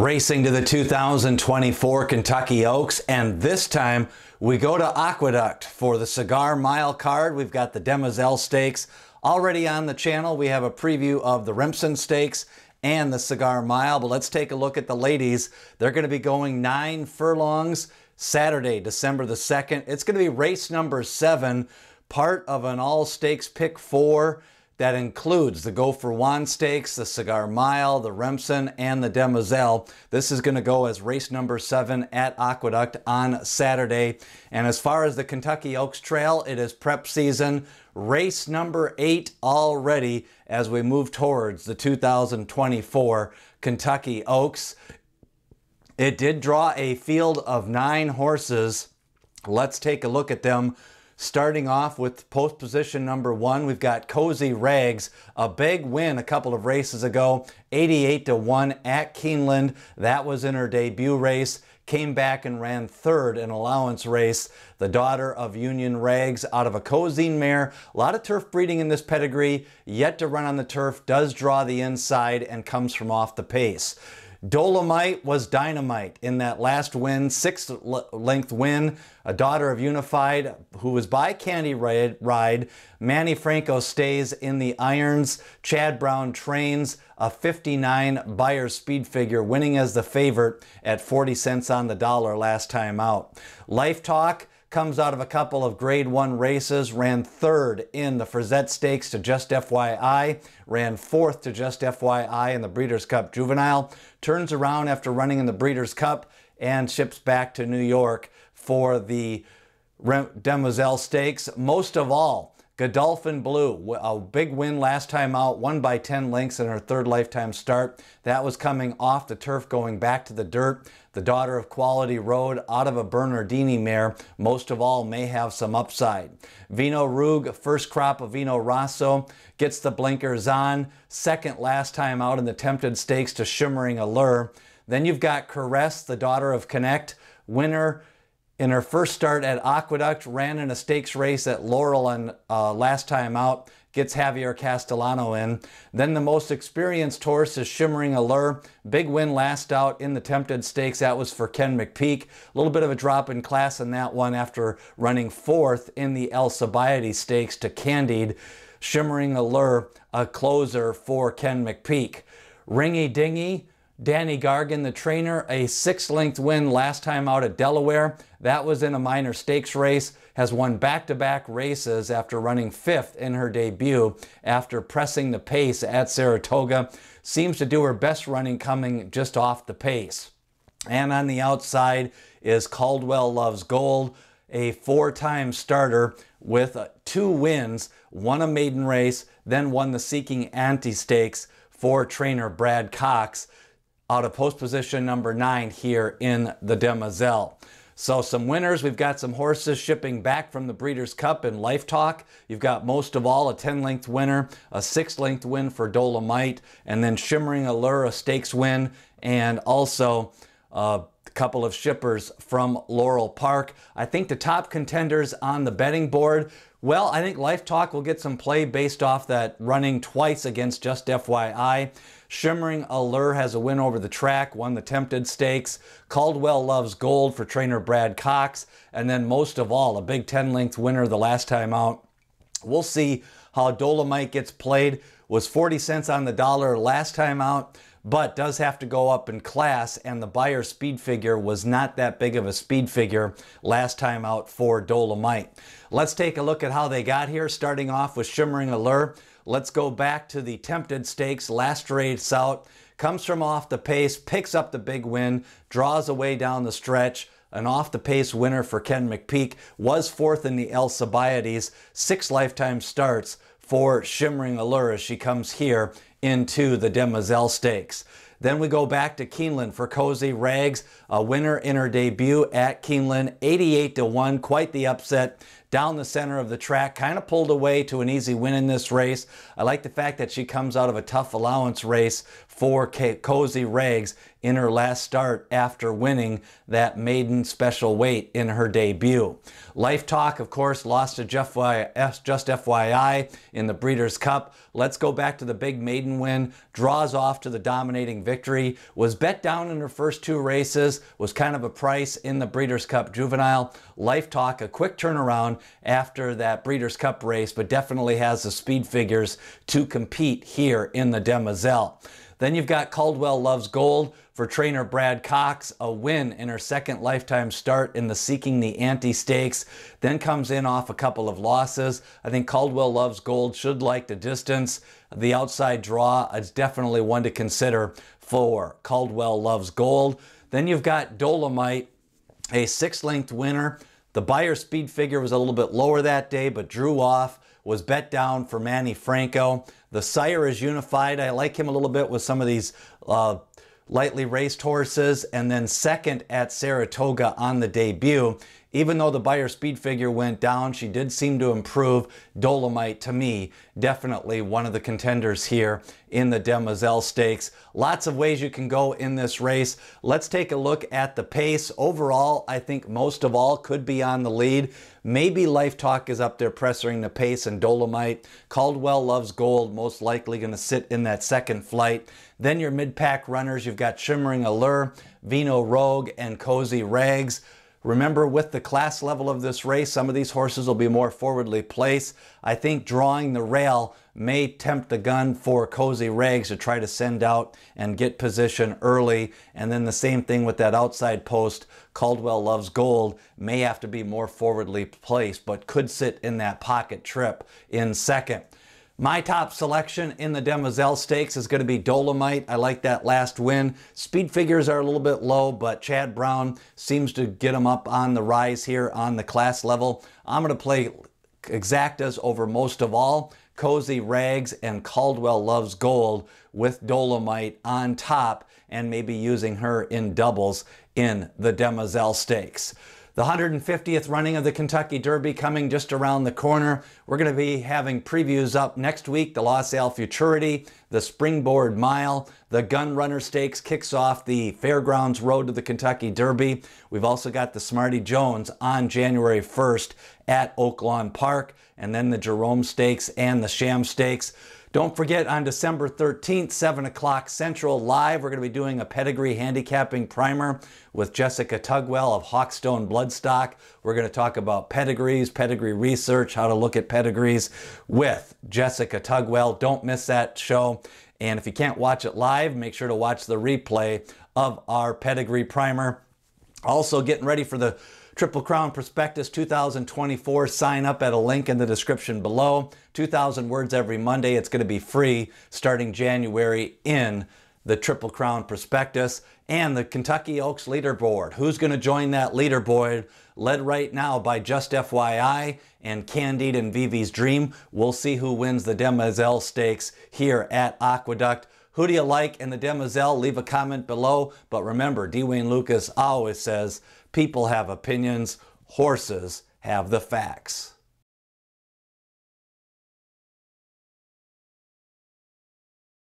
Racing to the 2024 Kentucky Oaks, and this time we go to Aqueduct for the Cigar Mile card. We've got the Demoiselle Stakes already on the channel. We have a preview of the Remsen Stakes and the Cigar Mile, but let's take a look at the ladies. They're going to be going nine furlongs Saturday, December the 2nd. It's going to be race number seven, part of an all stakes pick four. That includes the Go for Wand Stakes, the Cigar Mile, the Remsen, and the Demoiselle. This is going to go as race number seven at Aqueduct on Saturday. And as far as the Kentucky Oaks Trail, it is prep season. Race number eight already as we move towards the 2024 Kentucky Oaks. It did draw a field of nine horses. Let's take a look at them Starting off with post position number one, we've got Cozy Rags, a big win a couple of races ago, 88 to 1 at Keeneland. That was in her debut race. Came back and ran third in allowance race. The daughter of Union Rags out of a Cozzene mare. A lot of turf breeding in this pedigree. Yet to run on the turf, does draw the inside and comes from off the pace. Dolomite was dynamite in that last win, sixth length win. A daughter of Unified, who was by Candy Ride. Manny Franco stays in the irons. Chad Brown trains a 59 Beyer speed figure, winning as the favorite at 40 cents on the dollar last time out. Life Talk comes out of a couple of grade one races, ran third in the Frizette Stakes to Just FYI, ran fourth to Just FYI in the Breeders' Cup Juvenile, turns around after running in the Breeders' Cup and ships back to New York for the Demoiselle Stakes. Most of all, Godolphin Blue, a big win last time out, won by 10 lengths in her third lifetime start. That was coming off the turf, going back to the dirt. The daughter of Quality Road, out of a Bernardini mare, most of all may have some upside. Vino Rug, first crop of Vino Rosso, gets the blinkers on. Second last time out in the Tempted Stakes to Shimmering Allure. Then you've got Caress, the daughter of Connect, winner in her first start at Aqueduct, ran in a stakes race at Laurel and uh, last time out, gets Javier Castellano in. Then the most experienced horse is Shimmering Allure. Big win last out in the Tempted Stakes. That was for Ken McPeek. A little bit of a drop in class in that one after running fourth in the Alcibiades Stakes to Candied. Shimmering Allure, a closer for Ken McPeek. Ringy Dingy, Danny Gargan, the trainer, a six-length win last time out at Delaware. That was in a minor stakes race, has won back-to-back races after running fifth in her debut after pressing the pace at Saratoga. Seems to do her best running coming just off the pace. And on the outside is Caldwell Loves Gold, a four-time starter with uh, two wins, won a maiden race, then won the Seeking Ante Stakes for trainer Brad Cox out of post position number nine here in the Demoiselle. So some winners, we've got some horses shipping back from the Breeders' Cup in Life Talk. You've got most of all a 10-length winner, a 6-length win for Dolomite, and then Shimmering Allure, a stakes win, and also uh, a couple of shippers from Laurel Park. I think the top contenders on the betting board, well, I think Life Talk will get some play based off that running twice against Just FYI. Shimmering Allure has a win over the track, won the Tempted Stakes. Caldwell Loves Gold for trainer Brad Cox. And then most of all, a big 10 length winner the last time out. We'll see how Dolomite gets played. Was 40 cents on the dollar last time out but does have to go up in class and the Beyer speed figure was not that big of a speed figure last time out for Dolomite. Let's take a look at how they got here starting off with Shimmering Allure. Let's go back to the Tempted Stakes, last race out. Comes from off the pace, picks up the big win, draws away down the stretch. An off the pace winner for Ken McPeek was fourth in the El Alcibiades, six lifetime starts for Shimmering Allure as she comes here into the Demoiselle Stakes. Then we go back to Keeneland for Cozy Rags, a winner in her debut at Keeneland, 88 to 1, quite the upset down the center of the track, kind of pulled away to an easy win in this race. I like the fact that she comes out of a tough allowance race for Cozy Rags in her last start after winning that maiden special weight in her debut. Life Talk, of course, lost to Jeff just FYI in the Breeders' Cup. Let's go back to the big maiden win. Draws off to the dominating victory. Was bet down in her first two races. Was kind of a price in the Breeders' Cup Juvenile. Life Talk, a quick turnaround after that Breeders' Cup race, but definitely has the speed figures to compete here in the Demoiselle. Then you've got Caldwell Loves Gold for trainer Brad Cox, a win in her second lifetime start in the Seeking the Ante Stakes. Then comes in off a couple of losses. I think Caldwell Loves Gold should like the distance. The outside draw is definitely one to consider for Caldwell Loves Gold. Then you've got Dolomite, a six length winner. The Beyer speed figure was a little bit lower that day, but drew off was bet down for Manny Franco. The sire is unified. I like him a little bit with some of these uh, lightly raced horses. And then second at Saratoga on the debut. Even though the Beyer speed figure went down, she did seem to improve. Dolomite, to me, definitely one of the contenders here in the Demoiselle Stakes. Lots of ways you can go in this race. Let's take a look at the pace. Overall, I think most of all could be on the lead. Maybe Life Talk is up there pressuring the pace and Dolomite. Caldwell Loves Gold, most likely going to sit in that second flight. Then your mid-pack runners, you've got Shimmering Allure, Vino Rogue, and Cozy Rags. Remember, with the class level of this race, some of these horses will be more forwardly placed. I think drawing the rail may tempt the gun for Cozy Rags to try to send out and get position early. And then the same thing with that outside post. Caldwell Loves Gold may have to be more forwardly placed, but could sit in that pocket trip in second. My top selection in the Demoiselle Stakes is going to be Dolomite. I like that last win. Speed figures are a little bit low, but Chad Brown seems to get them up on the rise here on the class level. I'm going to play exactas over most of all. Cozy Rags and Caldwell Loves Gold with Dolomite on top and maybe using her in doubles in the Demoiselle Stakes. The 150th running of the Kentucky Derby coming just around the corner. We're going to be having previews up next week. The LaSalle Futurity, the Springboard Mile, the Gun Runner Stakes kicks off the Fairgrounds Road to the Kentucky Derby. We've also got the Smarty Jones on January 1st at Oaklawn Park, and then the Jerome Stakes and the Sham Stakes. Don't forget on December 13th, 7 o'clock Central Live, we're going to be doing a pedigree handicapping primer with Jessica Tugwell of Hawkstone Bloodstock. We're going to talk about pedigrees, pedigree research, how to look at pedigrees with Jessica Tugwell. Don't miss that show. And if you can't watch it live, make sure to watch the replay of our pedigree primer. Also, getting ready for the Triple Crown Prospectus 2024. Sign up at a link in the description below. 2,000 words every Monday. It's going to be free starting January in the Triple Crown Prospectus and the Kentucky Oaks Leaderboard. Who's going to join that leaderboard? Led right now by Just FYI and Candied and Vivi's Dream. We'll see who wins the Demoiselle Stakes here at Aqueduct. Who do you like in the Demoiselle? Leave a comment below. But remember, D. Wayne Lukas always says, People have opinions, horses have the facts.